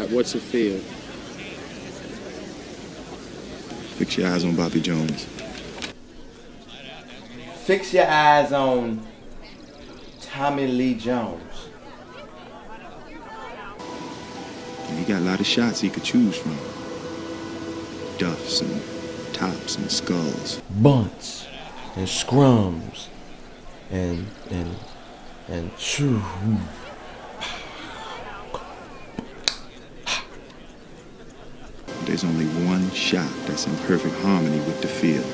right, what's it feel? Fix your eyes on Bobby Jones. Fix your eyes on Tommy Lee Jones. And he got a lot of shots he could choose from. Duffs and tops and skulls. Bunts and scrums and and and true. There's only one shot that's in perfect harmony with the field.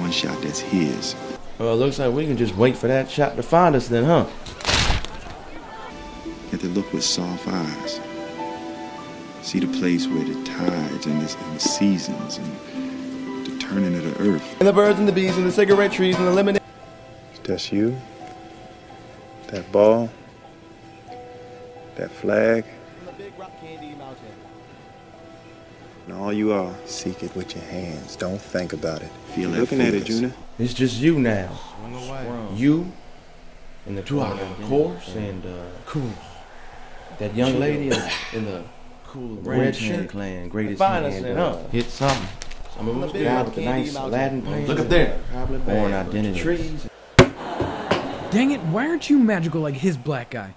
One shot that's his. Well, it looks like we can just wait for that shot to find us then, huh? Get to look with soft eyes. See the place where the tides and the, and the seasons and the turning of the earth. And the birds and the bees and the cigarette trees and the lemonade. That's you. That ball. That flag. And all you are, seek it with your hands. Don't think about it. Feel that Looking at it, focus. Junior. It's just you now. You and the two out on the course and uh, cool. That young lady in, in the cool red shirt. Clan, greatest Find us hand, then, uh, huh? Hit something. Some of us Guy got with the nice Aladdin paint. Look up there. Bourne Identity. Trees. Dang it, why aren't you magical like his black guy?